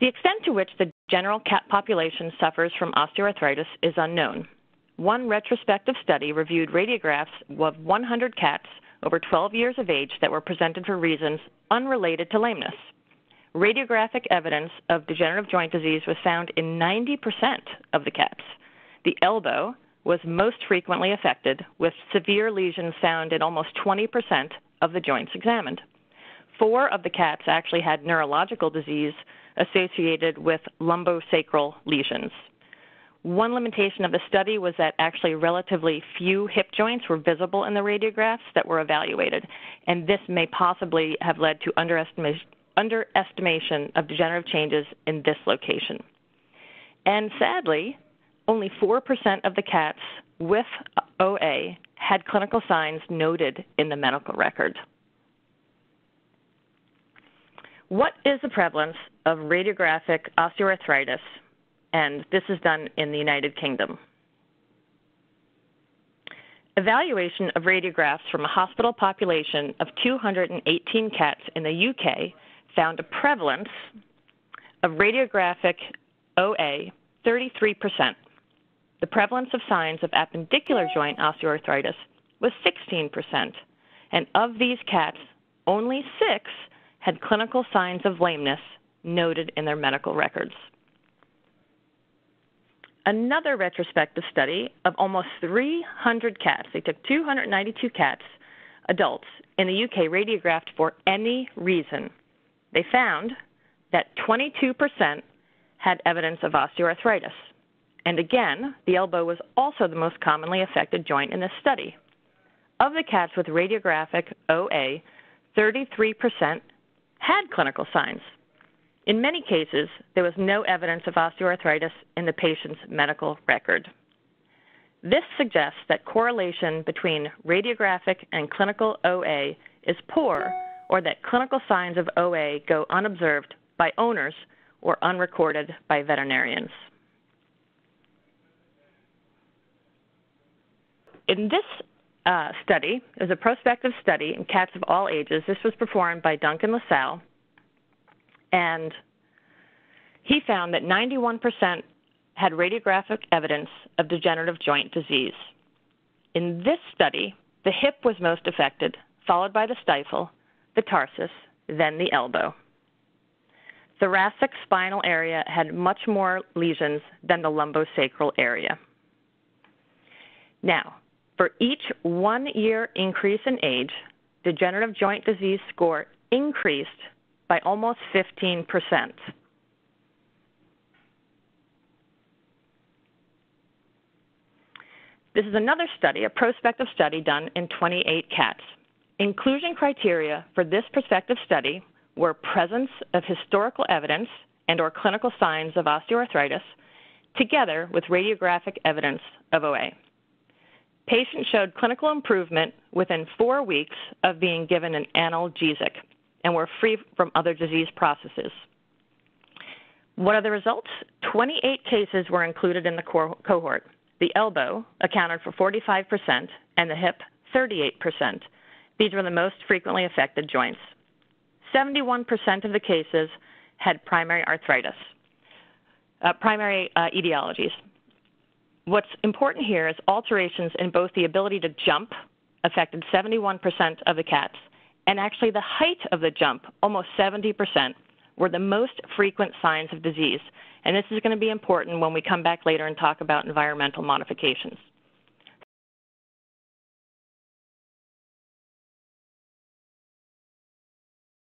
The extent to which the general cat population suffers from osteoarthritis is unknown. One retrospective study reviewed radiographs of 100 cats over 12 years of age that were presented for reasons unrelated to lameness. Radiographic evidence of degenerative joint disease was found in 90% of the cats. The elbow was most frequently affected, with severe lesions found in almost 20% of the joints examined. Four of the cats actually had neurological disease associated with lumbosacral lesions. One limitation of the study was that actually relatively few hip joints were visible in the radiographs that were evaluated, and this may possibly have led to underestimation, underestimation of degenerative changes in this location. And sadly, only 4% of the cats with OA had clinical signs noted in the medical record. What is the prevalence of radiographic osteoarthritis and this is done in the United Kingdom. Evaluation of radiographs from a hospital population of 218 cats in the UK found a prevalence of radiographic OA 33%. The prevalence of signs of appendicular joint osteoarthritis was 16%, and of these cats, only six had clinical signs of lameness noted in their medical records. Another retrospective study of almost 300 cats, they took 292 cats, adults, in the UK radiographed for any reason. They found that 22% had evidence of osteoarthritis. And again, the elbow was also the most commonly affected joint in this study. Of the cats with radiographic OA, 33% had clinical signs. In many cases, there was no evidence of osteoarthritis in the patient's medical record. This suggests that correlation between radiographic and clinical OA is poor or that clinical signs of OA go unobserved by owners or unrecorded by veterinarians. In this uh, study, it was a prospective study in cats of all ages. This was performed by Duncan Lascelles and he found that 91% had radiographic evidence of degenerative joint disease. In this study, the hip was most affected, followed by the stifle, the tarsus, then the elbow. Thoracic spinal area had much more lesions than the lumbosacral area. Now, for each one year increase in age, degenerative joint disease score increased by almost 15%. This is another study, a prospective study done in 28 cats. Inclusion criteria for this prospective study were presence of historical evidence and or clinical signs of osteoarthritis together with radiographic evidence of OA. Patients showed clinical improvement within four weeks of being given an analgesic and were free from other disease processes. What are the results? 28 cases were included in the cohort. The elbow accounted for 45% and the hip 38%. These were the most frequently affected joints. 71% of the cases had primary arthritis, uh, primary uh, etiologies. What's important here is alterations in both the ability to jump affected 71% of the cats and actually the height of the jump, almost 70%, were the most frequent signs of disease. And this is going to be important when we come back later and talk about environmental modifications.